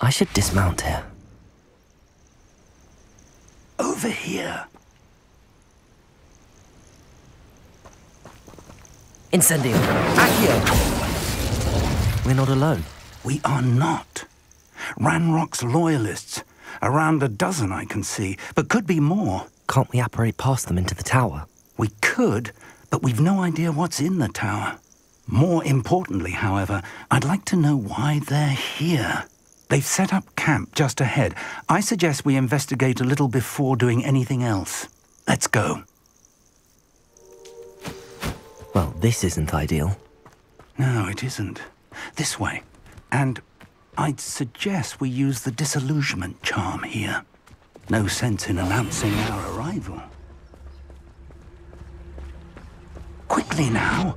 I should dismount here. Over here. Incendio! Accio! We're not alone. We are not. Ranrok's loyalists. Around a dozen I can see, but could be more. Can't we apparate past them into the tower? We could, but we've no idea what's in the tower. More importantly, however, I'd like to know why they're here. They've set up camp just ahead. I suggest we investigate a little before doing anything else. Let's go. Well, this isn't ideal. No, it isn't. This way. And I'd suggest we use the disillusionment charm here. No sense in announcing our arrival. Quickly now.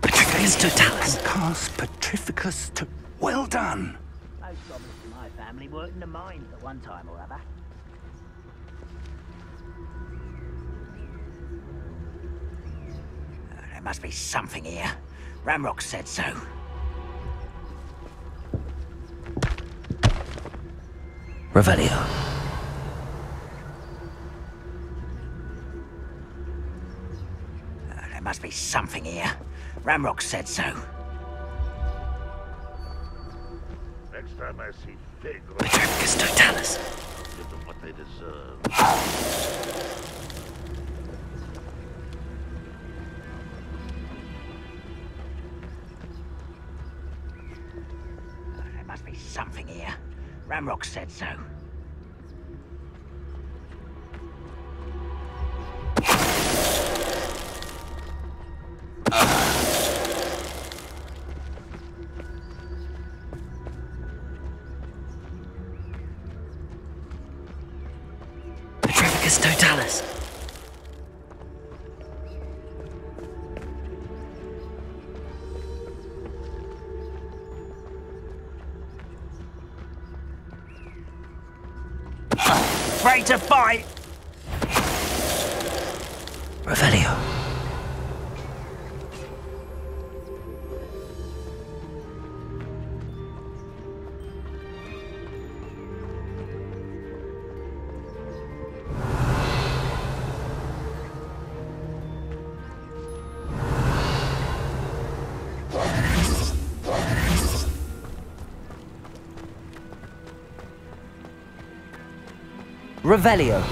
Petrificus totalis. Cast Petrificus to... Well done. Most problems in my family worked in the mines at one time or other. There must be something here. Ranrok said so. Revelio. Uh, There must be something here. Ranrok said so. Next time I see Fig, Petrificus totalis. give them what they deserve. Ranrok said so. Revelio.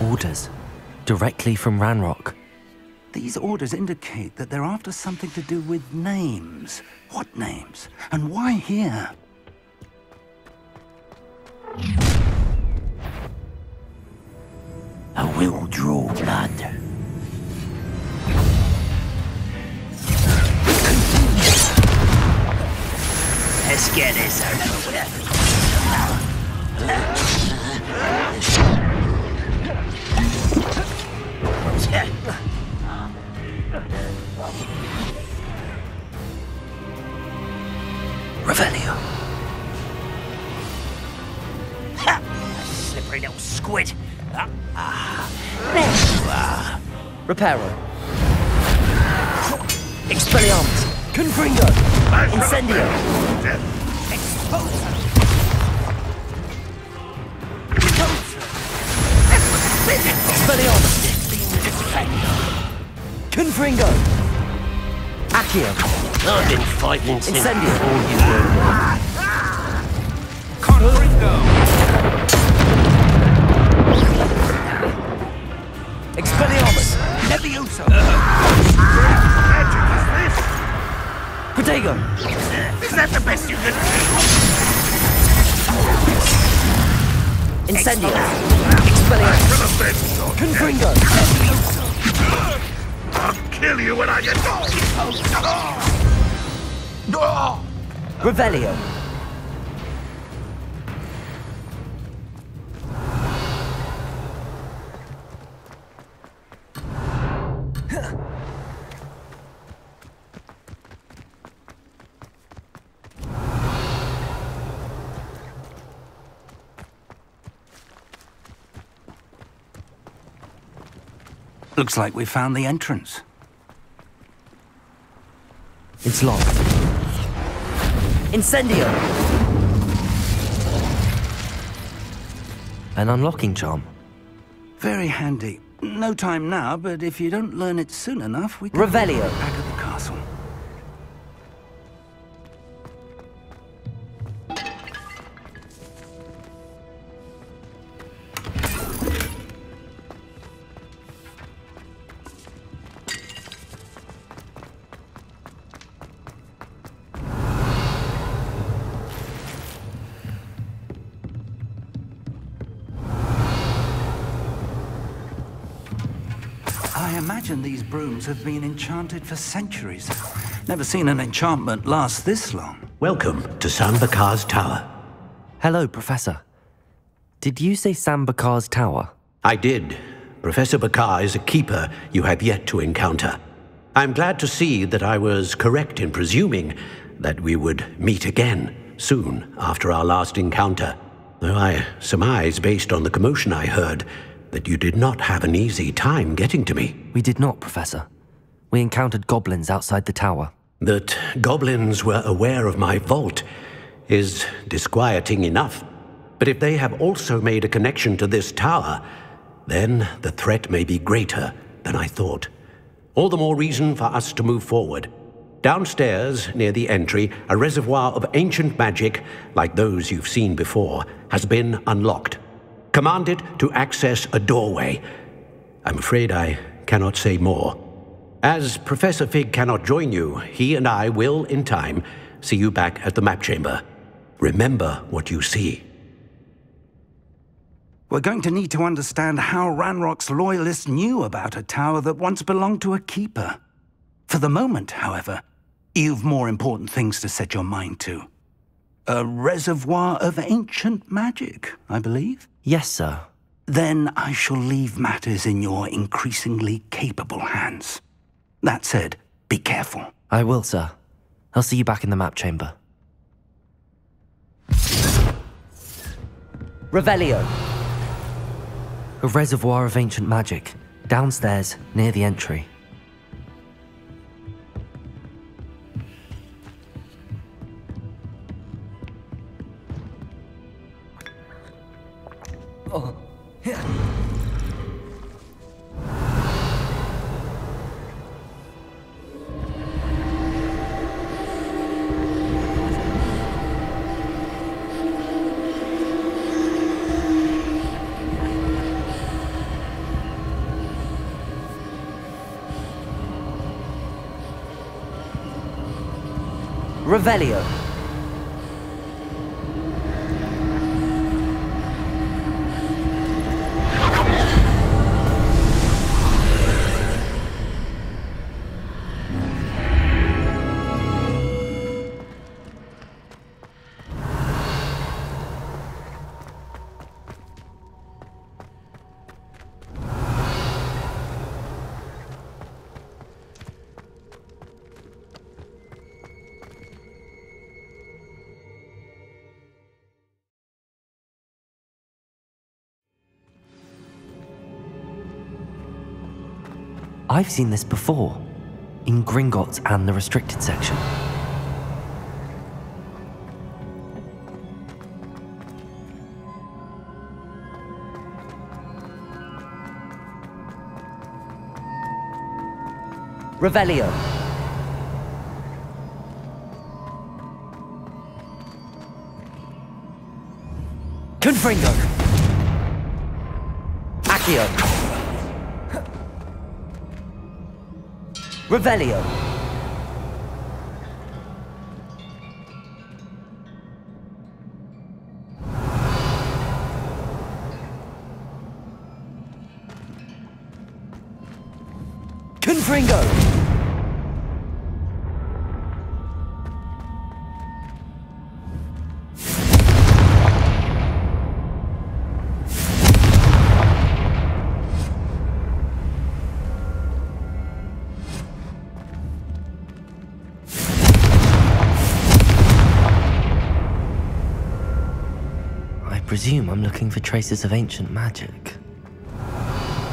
Orders. Directly from Ranrok. These orders indicate that they're after something to do with names. What names? And why here? Reparo. Expelliarmus. Confringo. Incendio. Expulsor. Expelliarmus. Confringo. Accio. I've been fighting Incendio. before you Expelliarmus. Levioso. Magic is this? Protego. Is that the best you can do? Incendio. Expelliarmus! For the bench. Confringo! I'll kill you when I get Revelio! Looks like we found the entrance. It's locked. Incendio! An unlocking charm. Very handy. No time now, but if you don't learn it soon enough, we can... Revelio. These brooms have been enchanted for centuries. Never seen an enchantment last this long. Welcome to Percival Rackham's Tower. Hello, Professor. Did you say Percival Rackham's tower? I did. Professor Rackham is a keeper you have yet to encounter. I'm glad to see that I was correct in presuming that we would meet again soon after our last encounter. Though I surmise, based on the commotion I heard, that you did not have an easy time getting to me. We did not, Professor. We encountered goblins outside the tower. That goblins were aware of my vault is disquieting enough. But if they have also made a connection to this tower, then the threat may be greater than I thought. All the more reason for us to move forward. Downstairs, near the entry, a reservoir of ancient magic, like those you've seen before, has been unlocked. Command it to access a doorway. I'm afraid I cannot say more. As Professor Fig cannot join you, he and I will, in time, see you back at the map chamber. Remember what you see. We're going to need to understand how Ranrok's loyalists knew about a tower that once belonged to a keeper. For the moment, however, you've more important things to set your mind to. A reservoir of ancient magic, I believe. Yes, sir. Then I shall leave matters in your increasingly capable hands. That said, be careful. I will, sir. I'll see you back in the map chamber. Revelio. A reservoir of ancient magic, downstairs near the entry. Revelio. I've seen this before, in Gringotts and the restricted section. Revelio. Confringo. Accio. Revelio. Confringo. Presume I'm looking for traces of ancient magic.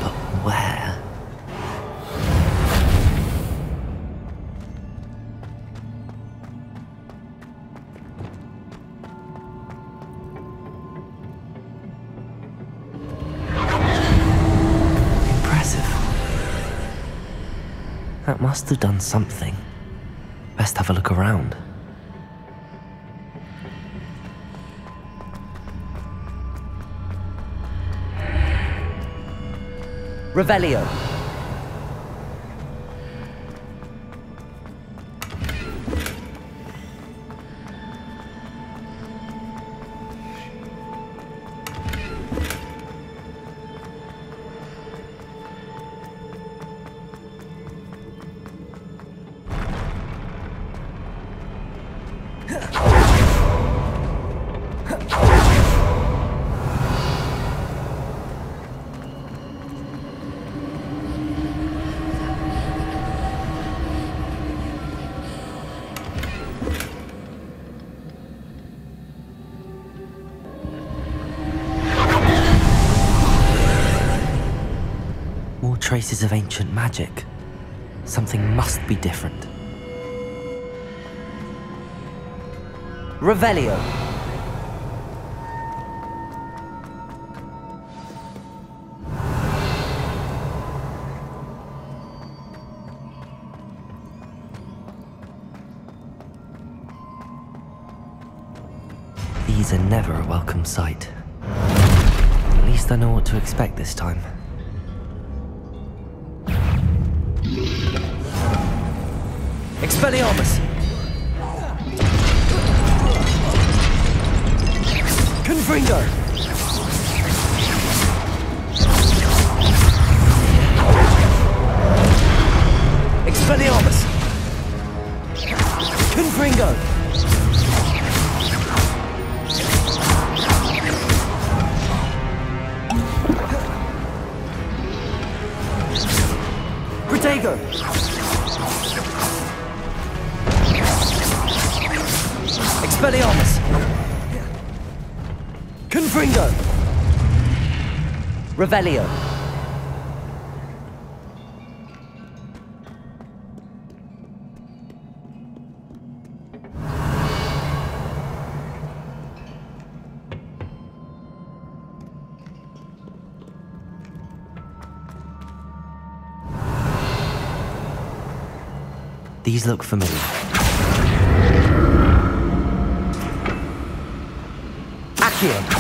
But where? Impressive. That must have done something. Best have a look around. Revelio. Traces of ancient magic. Something must be different. Revelio. These are never a welcome sight. At least I know what to expect this time. Expelliarmus! Expelliarmus! Confringo! Revelio! These look familiar. Accio!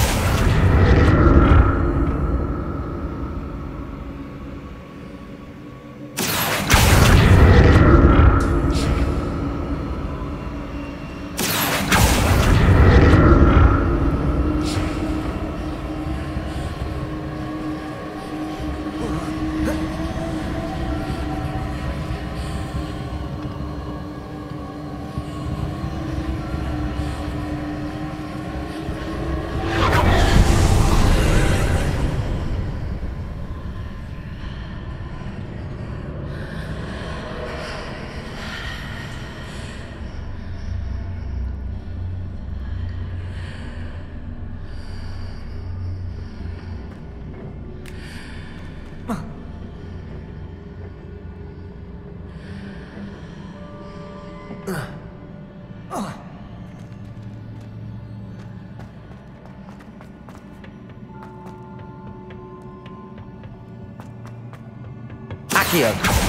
Accio!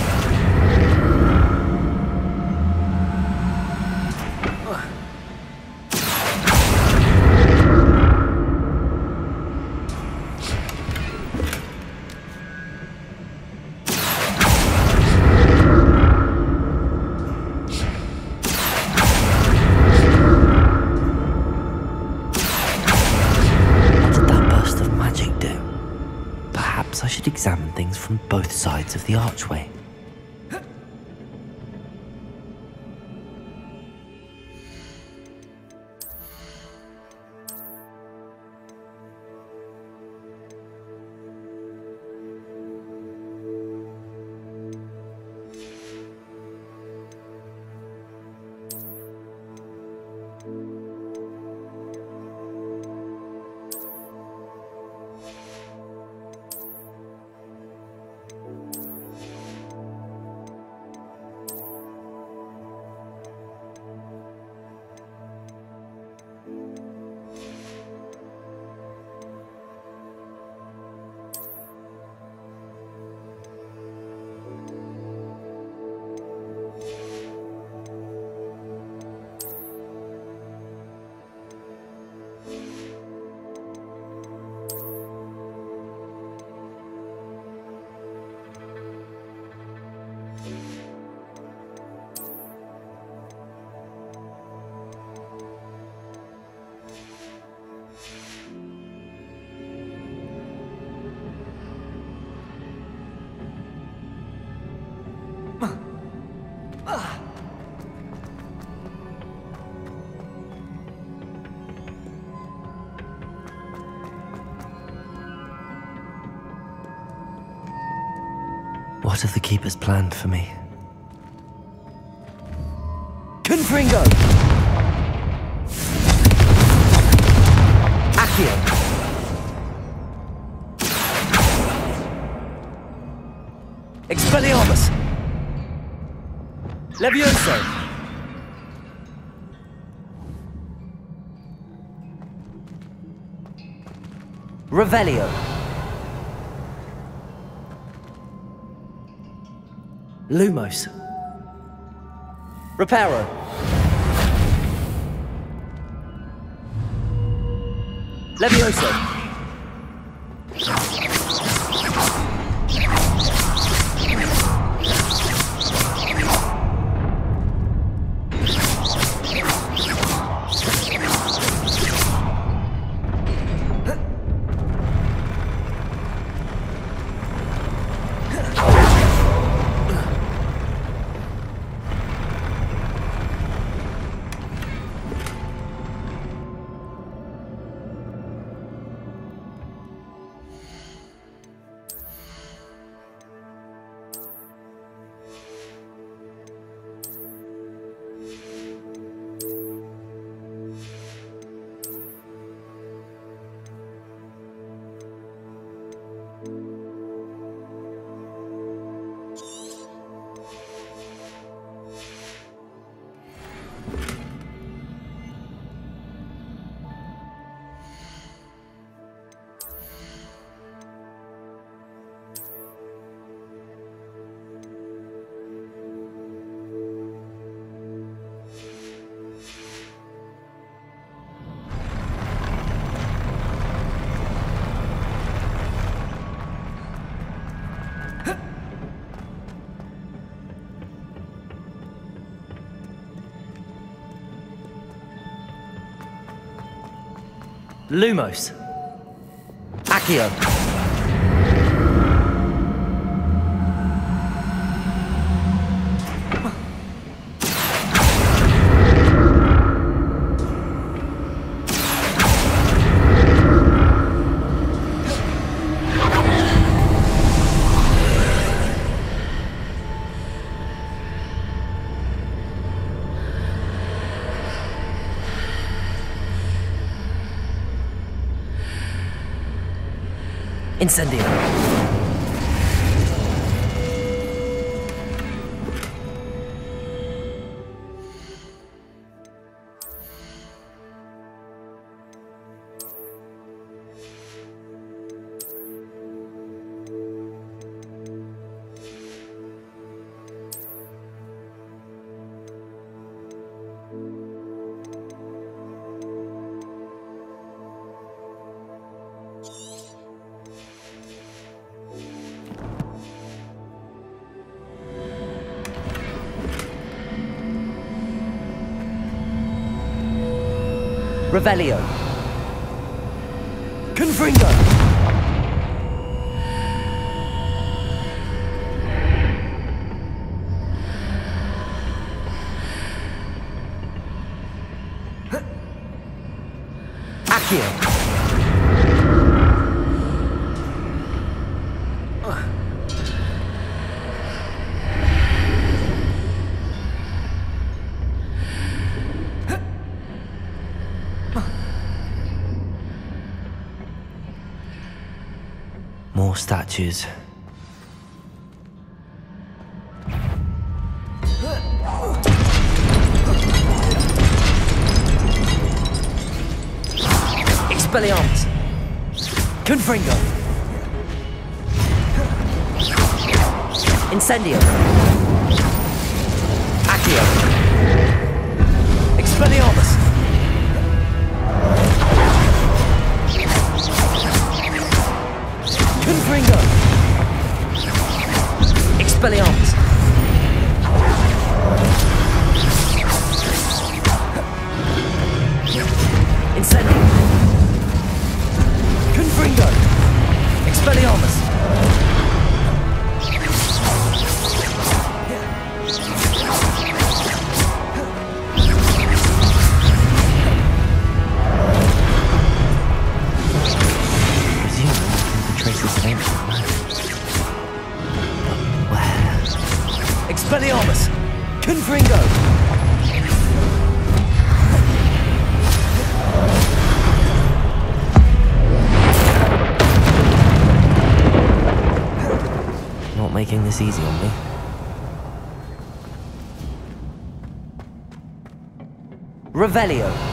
What have the Keepers planned for me? Confringo! Accio! Expelliarmus! Levioso! Revelio! Lumos! Reparo! Levioso! Lumos. Accio. Incendio. Revelio. Confringo. Accio. Statues. Expelliarmus! Confringo! Incendio! Accio! Expelliarmus! Expelliarmus! Revelio.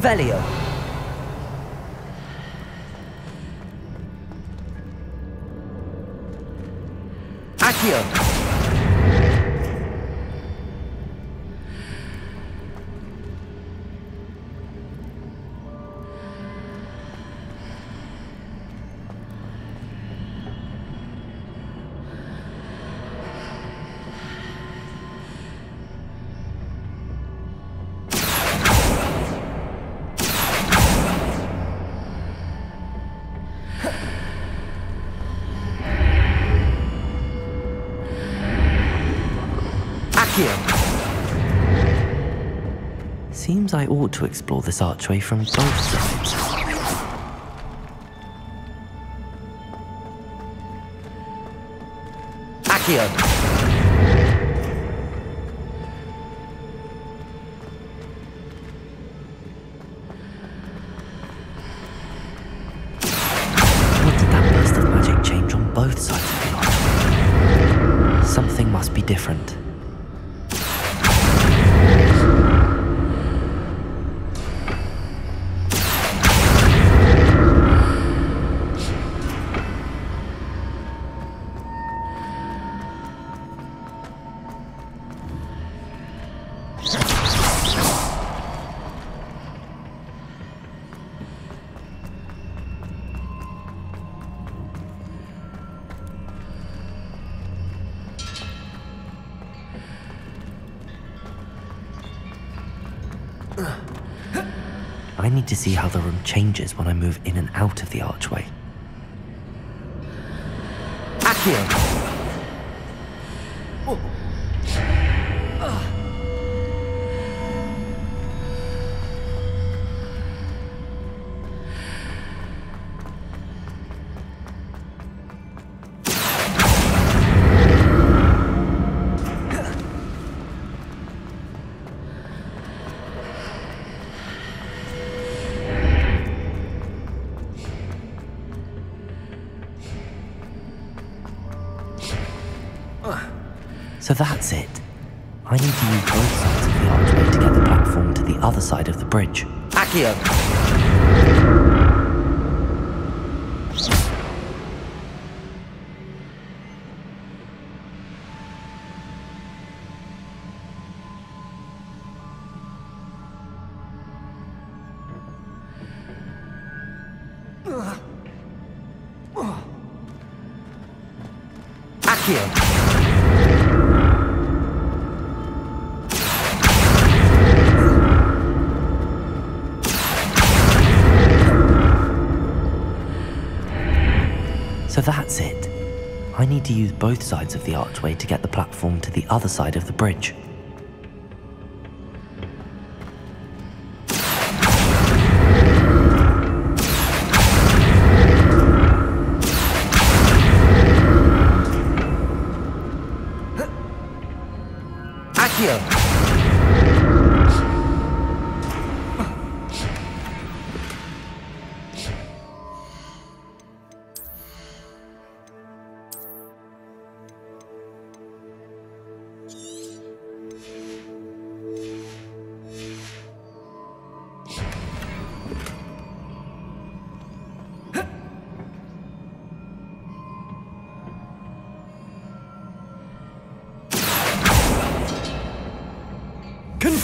Revelio. Seems I ought to explore this archway from both sides. Accio. To see how the room changes when I move in and out of the archway. Accio! So that's it. I need to use both sides of the archway to get the platform to the other side of the bridge. Accio! Sides of the archway to get the platform to the other side of the bridge.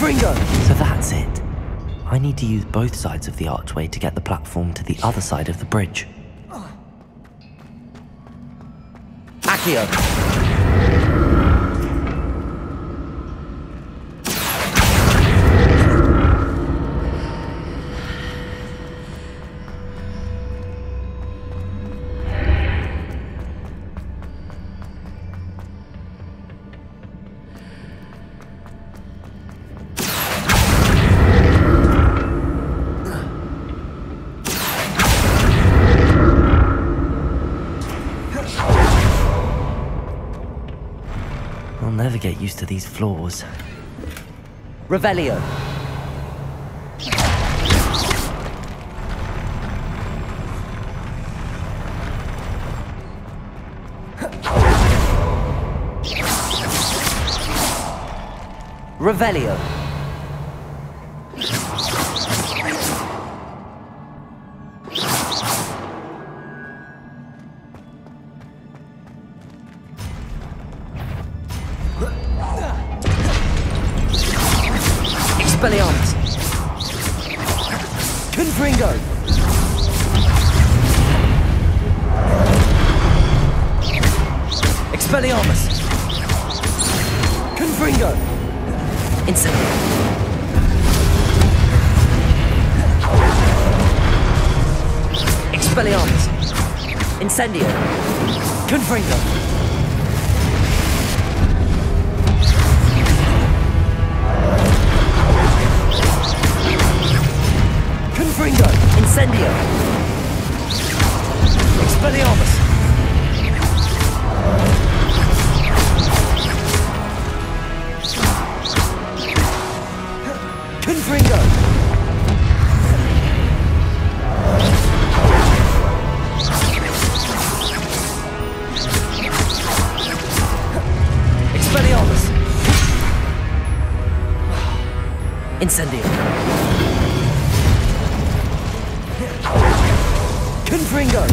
Confringo! So that's it. I need to use both sides of the archway to get the platform to the other side of the bridge. Accio! Used to these floors. Revelio. Revelio. Expelliarmus. Confringo. Expelliarmus. Confringo. Incendio. Expelliarmus. Incendio. Confringo. Confringo. Incendio. Expelliarmus. Confringo. Expelliarmus. Incendio. Confringo.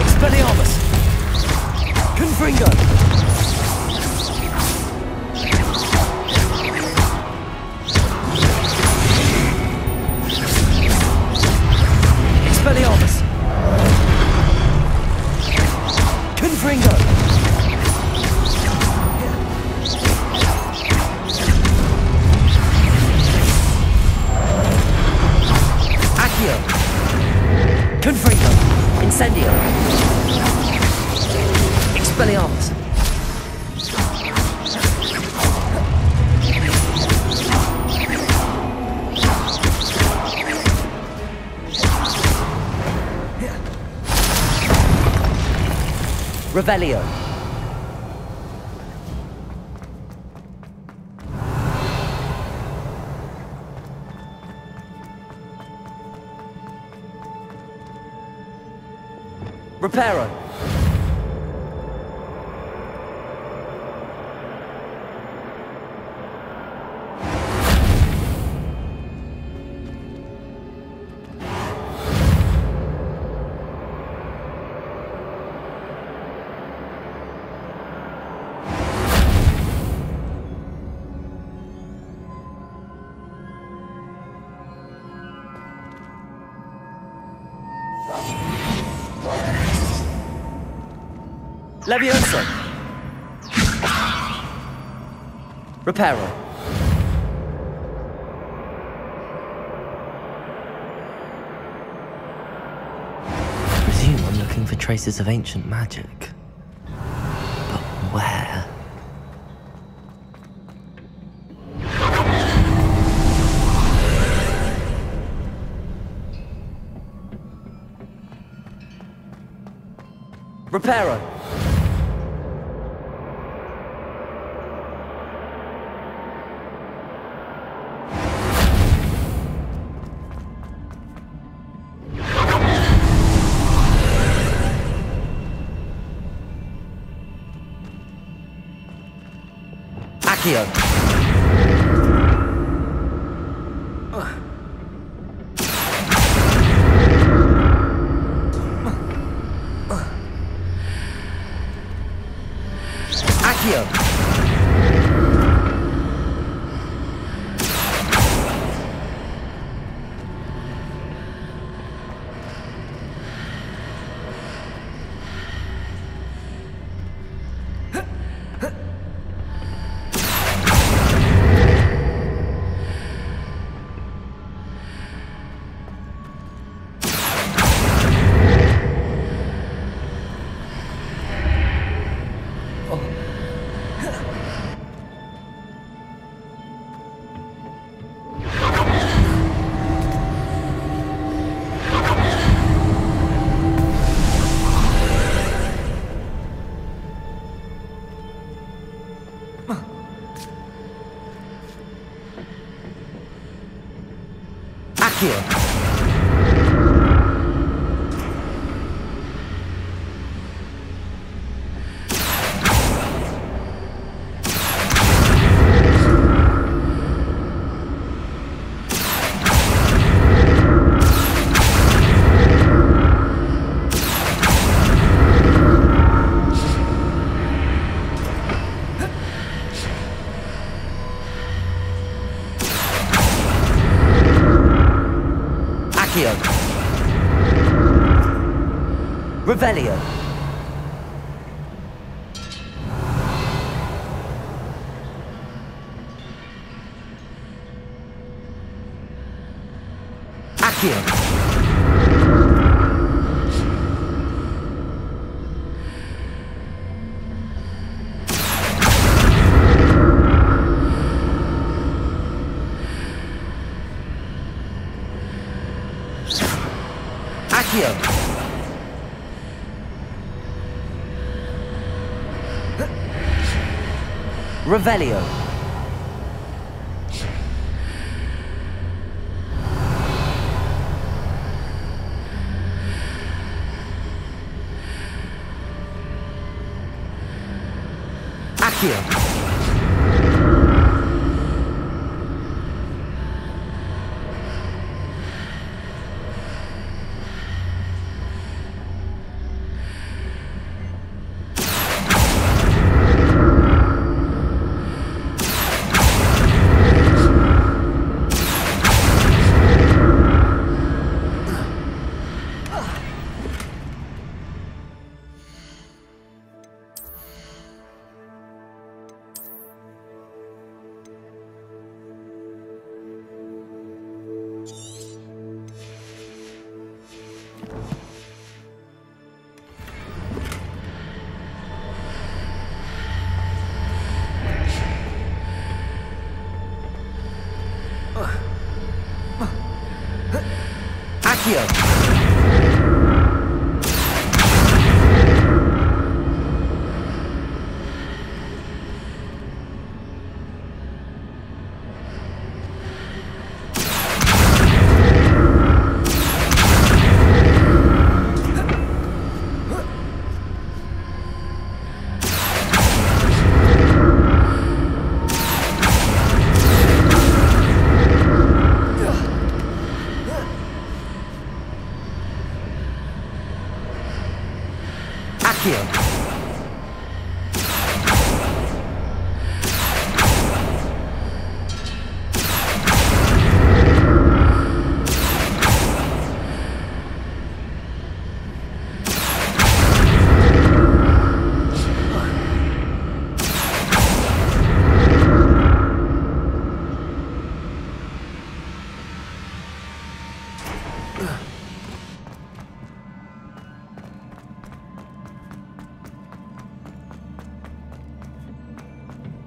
Expelliarmus. Confringo. Revelio. Levioso. Reparo. I presume I'm looking for traces of ancient magic. But where? Reparo. Accio. Revelio.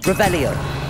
Revelio.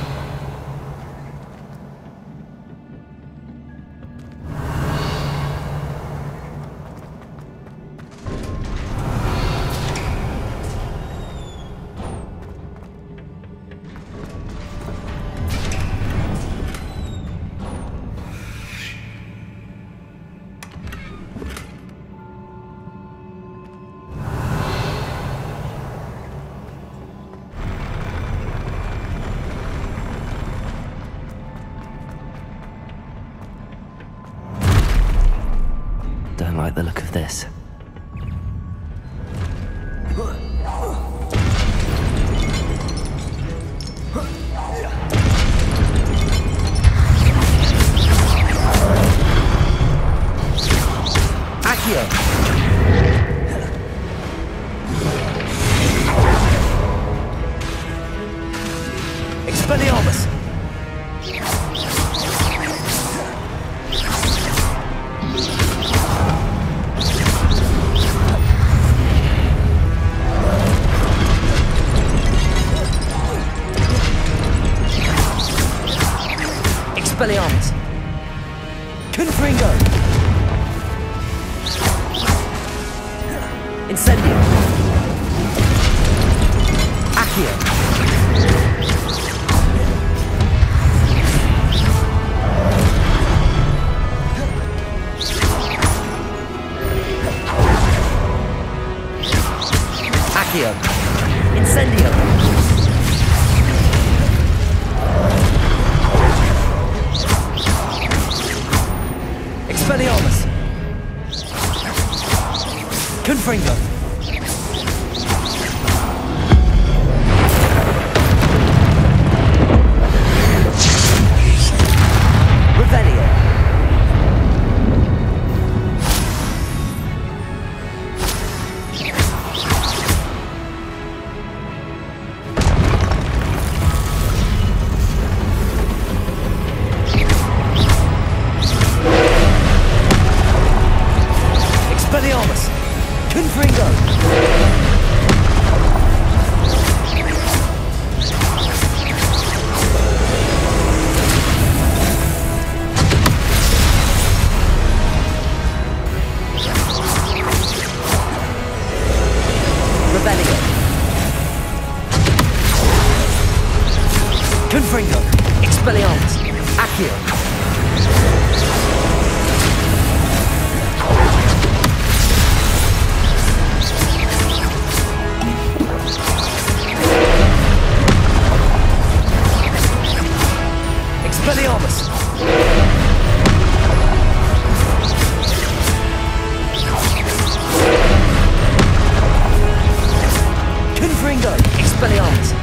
Expelliarmus! Expelliarmus!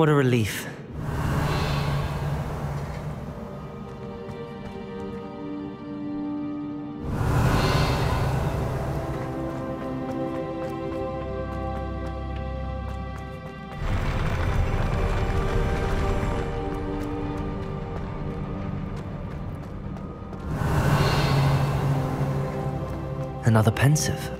What a relief. Another Pensieve.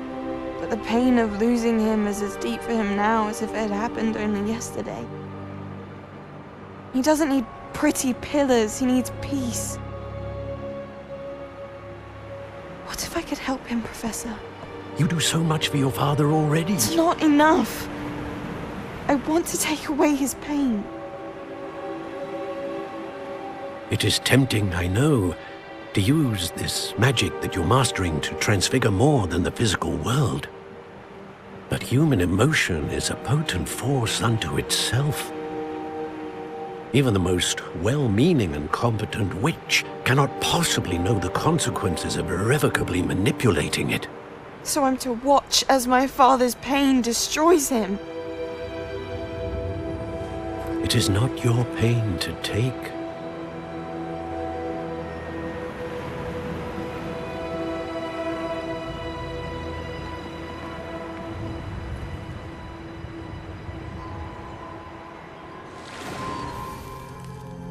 the pain of losing him is as deep for him now as if it had happened only yesterday. He doesn't need pretty pillars, he needs peace. What if I could help him, Professor? You do so much for your father already. It's not enough. I want to take away his pain. It is tempting, I know, to use this magic that you're mastering to transfigure more than the physical world. But human emotion is a potent force unto itself. Even the most well-meaning and competent witch cannot possibly know the consequences of irrevocably manipulating it. So I'm to watch as my father's pain destroys him. It is not your pain to take.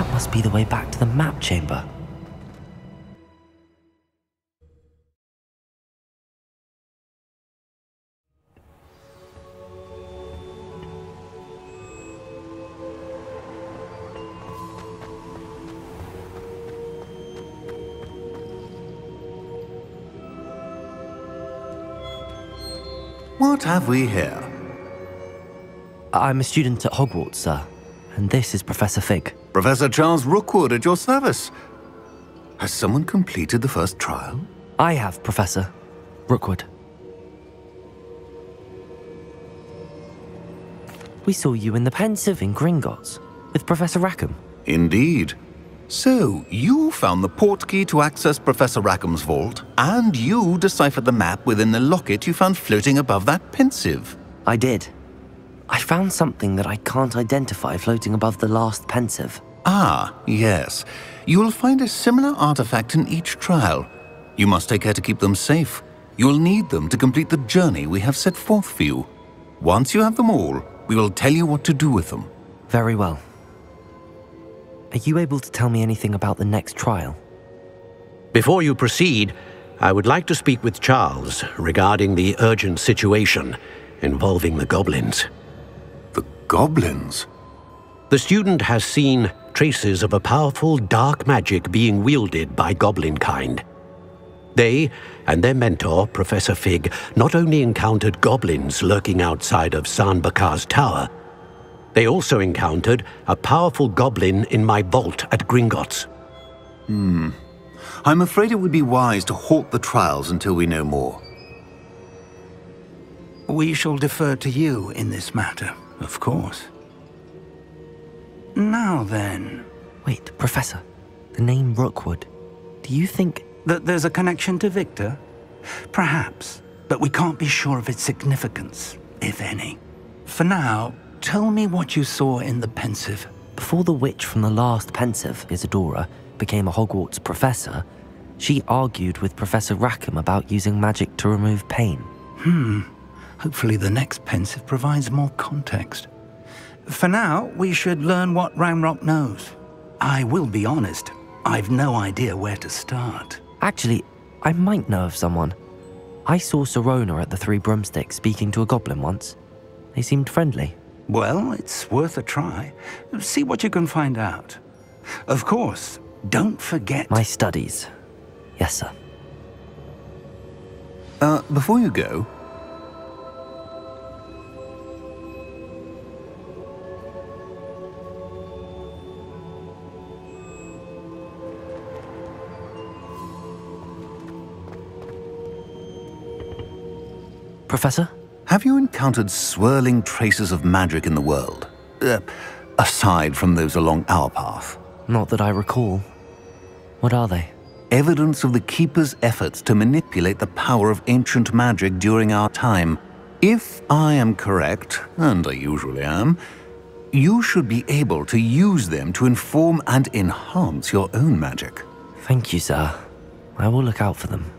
That must be the way back to the map chamber. What have we here? I'm a student at Hogwarts, sir. And this is Professor Fig. Professor Charles Rookwood at your service. Has someone completed the first trial? I have, Professor. Rookwood. We saw you in the Pensieve in Gringotts with Professor Rackham. Indeed. So, you found the portkey to access Professor Rackham's vault, and you deciphered the map within the locket you found floating above that Pensieve. I did. I found something that I can't identify floating above the last Pensieve. Ah, yes. You will find a similar artifact in each trial. You must take care to keep them safe. You'll need them to complete the journey we have set forth for you. Once you have them all, we will tell you what to do with them. Very well. Are you able to tell me anything about the next trial? Before you proceed, I would like to speak with Charles regarding the urgent situation involving the goblins. The goblins? The student has seen traces of a powerful dark magic being wielded by goblin kind. They and their mentor, Professor Fig, not only encountered goblins lurking outside of San Bakar's tower, they also encountered a powerful goblin in my vault at Gringotts. Hmm. I'm afraid it would be wise to halt the trials until we know more. We shall defer to you in this matter, of course. Now then. Wait, Professor. The name Rookwood. Do you think... That there's a connection to Victor? Perhaps, but we can't be sure of its significance, if any. For now, tell me what you saw in the Pensieve. Before the witch from the last Pensieve, Isadora, became a Hogwarts professor, she argued with Professor Rackham about using magic to remove pain. Hmm. Hopefully the next Pensieve provides more context. For now, we should learn what Ranrok knows. I will be honest, I've no idea where to start. Actually, I might know of someone. I saw Sirona at the Three Broomsticks speaking to a goblin once. They seemed friendly. Well, it's worth a try. See what you can find out. Of course, don't forget... My studies. Yes, sir. Uh, before you go, Professor? Have you encountered swirling traces of magic in the world? Uh, aside from those along our path? Not that I recall. What are they? Evidence of the Keeper's efforts to manipulate the power of ancient magic during our time. If I am correct, and I usually am, you should be able to use them to inform and enhance your own magic. Thank you, sir. I will look out for them.